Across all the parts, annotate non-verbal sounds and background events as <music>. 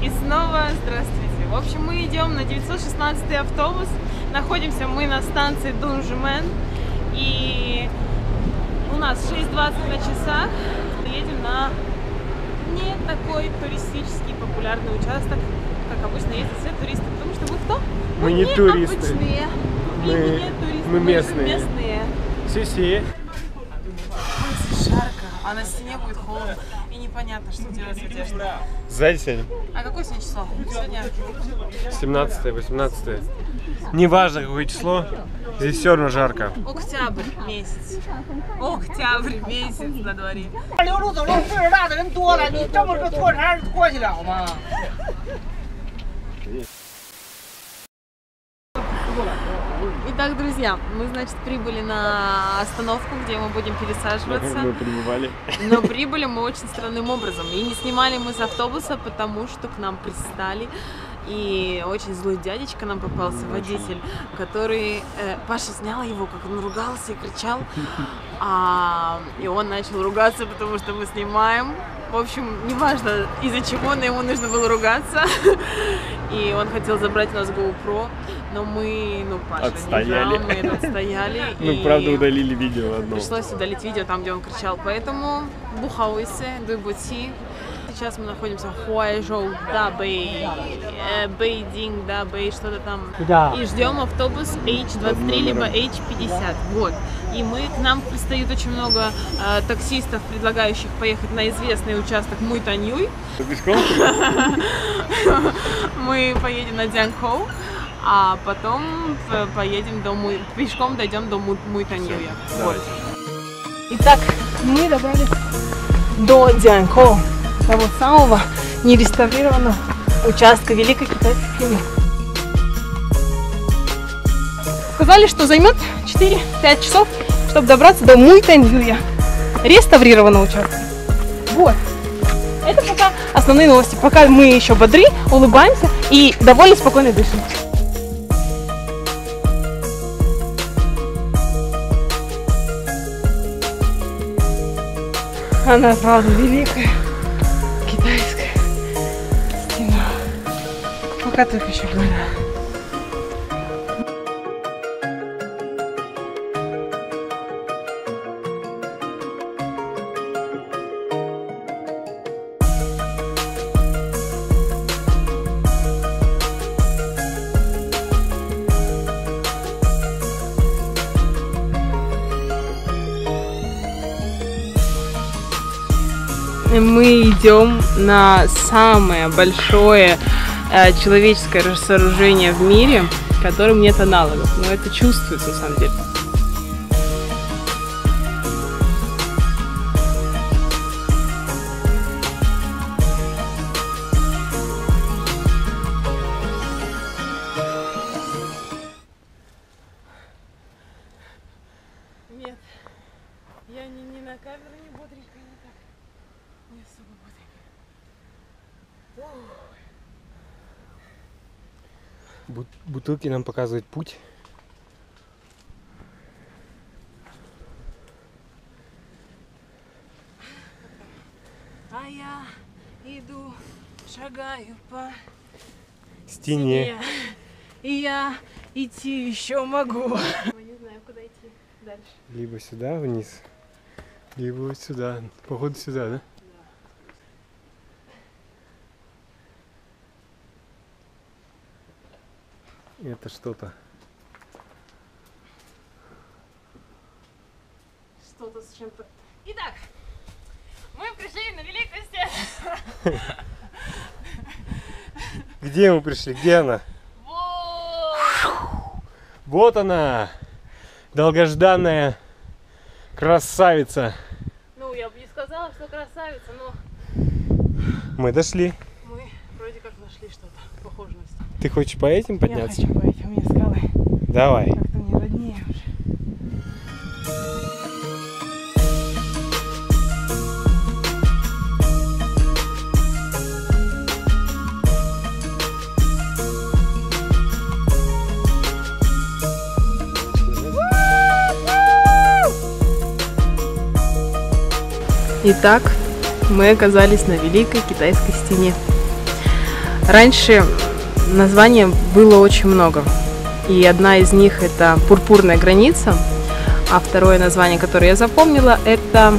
И снова здравствуйте. В общем, мы идем на 916 автобус. Находимся мы на станции Дунжумен. И у нас 6.20 на часах. Едем на не такой туристический популярный участок, как обычно ездят все туристы. Потому что мы кто? Мы, мы не, не туристы. Обычные. Мы, мы не туристы. Мы местные. Мы местные. Си-си. А на стене будет холодно. И непонятно, что делать с одеждой. Сзади сядем. А какое сегодня число? Сегодня 17 18 Неважно какое число, здесь все равно жарко. октябрь месяц. Октябрь месяц на дворе. Итак, друзья, мы, значит, прибыли на остановку, где мы будем пересаживаться. прибывали. Но прибыли мы очень странным образом. И не снимали мы с автобуса, потому что к нам пристали. И очень злой дядечка нам попался, водитель, который... э, Паша снял его, как он ругался и кричал. <laughs> А, и он начал ругаться, потому что мы снимаем. В общем, неважно из-за чего, но ему нужно было ругаться. <laughs> И он хотел забрать у нас GoPro, но мы, ну, Паша, Отстояли. не дал, мы отстояли. <laughs> Ну, правда, удалили видео одно. Пришлось удалить видео там, где он кричал. Поэтому Бухауисе, Дуйбути. Сейчас мы находимся в Хуайжоу, да, Бэй, э, Бэйдинг, да, Бэй, что-то там. Да. И ждем автобус H23 либо H50. Вот. И мы, к нам пристают очень много э, таксистов, предлагающих поехать на известный участок Муйтаньюй. Пешком? <laughs> Мы поедем на Дзянхоу, а потом поедем до Муй... пешком дойдем до Му- Муйтаньюя. Вот. Итак, мы добрались до Дзянхоу, того самого нереставрированного участка Великой Китайской стены. Сказали, что займет 4-5 часов, чтобы добраться до Муйтаньюя, реставрированного участка. Вот. Это пока основные новости. Пока мы еще бодры, улыбаемся и довольно спокойно дышим. Она, правда, великая. Китайская стена. Пока только еще гора. Мы идем на самое большое э, человеческое сооружение в мире, которым нет аналогов. Но это чувствуется на самом деле. Бутылки нам показывают путь. А я иду, шагаю по Стене. стене. И я идти еще могу. Мы не знаем, куда идти дальше. Либо сюда вниз, либо вот сюда. Походу сюда, да? Это что-то. Что-то с чем-то. Итак, мы пришли на Великую Стену. Где мы пришли? Где она? Вот. Вот она! Долгожданная красавица Ну, я бы не сказала, что красавица, но Мы дошли. мы вроде как нашли что-то. Ты хочешь по этим подняться? Я хочу по этим, у меня скалы Давай. как-то мне роднее уже. Итак, мы оказались на Великой Китайской стене. Раньше названий было очень много. И одна из них это пурпурная граница, а второе название, которое я запомнила, это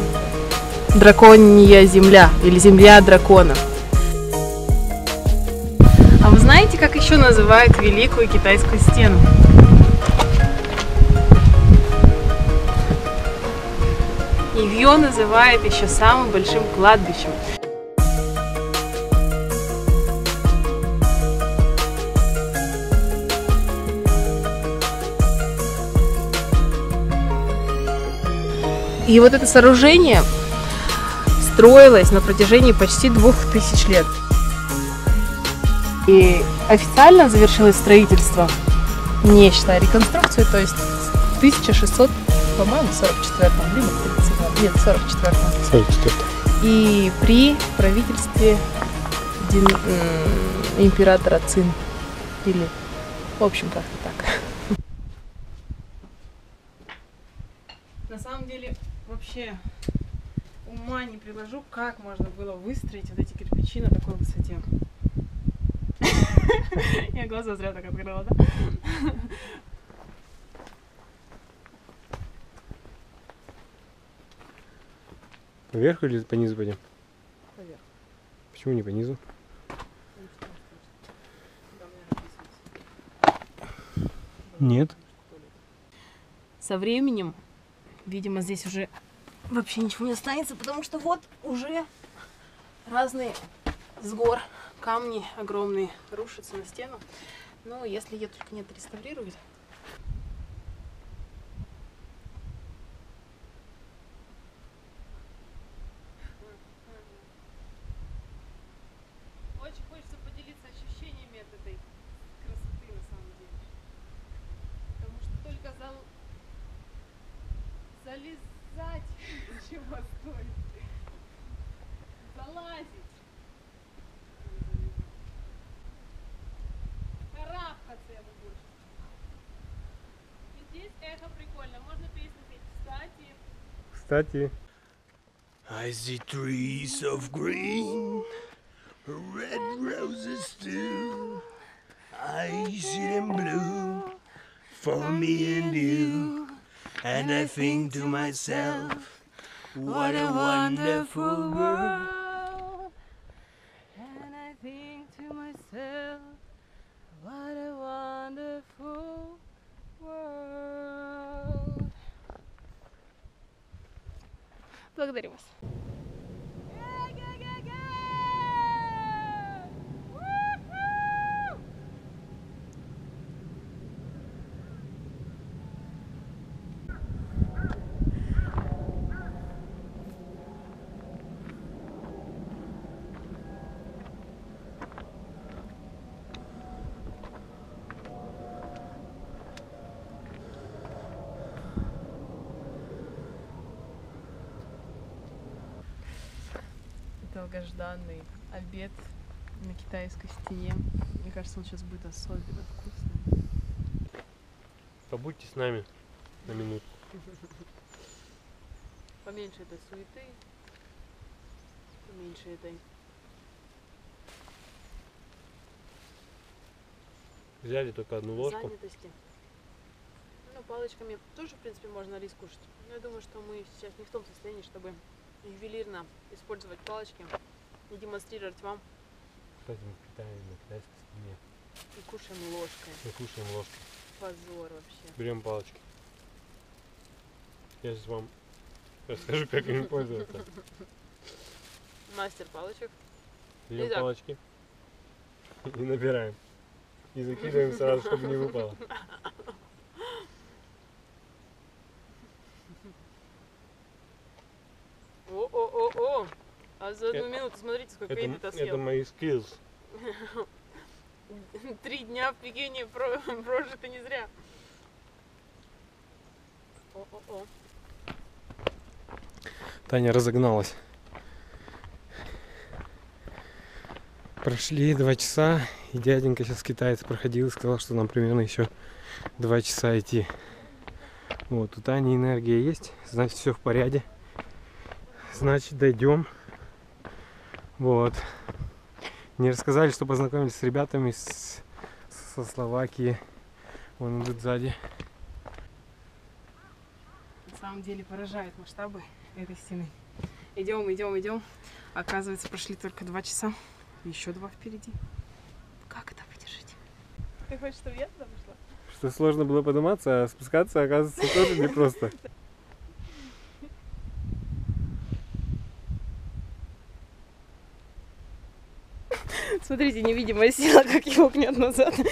драконья земля или земля дракона. А вы знаете, как еще называют Великую Китайскую стену? Ее называют еще самым большим кладбищем. И вот это сооружение строилось на протяжении почти двух тысяч лет. И официально завершилось строительство, не считая реконструкцию, то есть в 1600, по-моему, 44 либо 30, нет, 44 44. и при правительстве Дин- императора Цин. Или, в общем, как-то так. На самом деле, вообще ума не приложу, как можно было выстроить вот эти кирпичи на такой высоте. <laughs> Я глаза зря так открыла, да? Вверх или по низу пойдем? Поверх. Почему не по низу? Нет. Со временем, видимо, здесь уже вообще ничего не останется, потому что вот уже разные с гор камни огромные рушатся на стену. Но если ее только не отреставрируют. Очень залезать чего стоит. Залазить. Карабкаться я бы больше. И здесь эхо прикольно. Можно песню петь. Кстати, Кстати, I see trees of green, red roses too. I see them blue for me and you. And I think to myself, what a wonderful world. And I think to myself, what a wonderful world. Благодарю вас. Долгожданный обед на китайской стене. Мне кажется, он сейчас будет особенно вкусный. побудьте с нами на минуту. Поменьше этой суеты, поменьше этой Взяли только одну ложку. занятости. Ну, палочками тоже, в принципе, можно рис кушать. Но я думаю, что мы сейчас не в том состоянии, чтобы ювелирно использовать палочки и демонстрировать вам в Китае на китайской стене. и кушаем ложкой. Мы кушаем ложкой. Позор вообще. Берем палочки. Я сейчас вам расскажу, как ими пользоваться. Мастер палочек. Берем Итак. палочки и набираем. И закидываем сразу, чтобы не выпало. За одну Это- минуту смотрите, сколько Это, еды-то это съел. мои skills. <laughs> Три дня в Пекине про- <laughs> прожиты не зря. О-о-о. Таня разогналась. Прошли два часа, и дяденька сейчас китаец проходил и сказал, что нам примерно еще два часа идти. Вот, у Тани энергия есть, значит все в порядке. Значит дойдем. Вот. Мне рассказали, что познакомились с ребятами с- со Словакии. Вон идут сзади. На самом деле поражают масштабы этой стены. Идем, идем, идем. Оказывается, прошли только два часа. Еще два впереди. Как это выдержать? Ты хочешь, чтобы я туда пошла? Что сложно было подниматься, а спускаться, оказывается, тоже непросто. <laughs> Смотрите, невидимая сила, как его гнет назад. <laughs>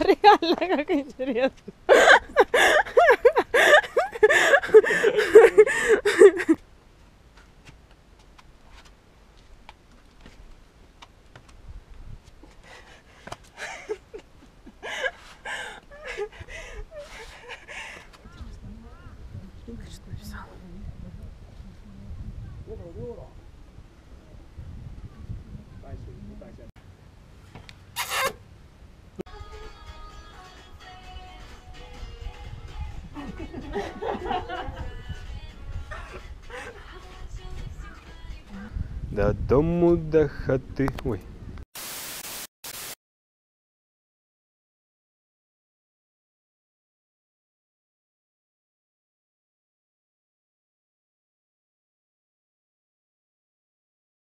Реально, как интересно. До дому, до хаты. Ой,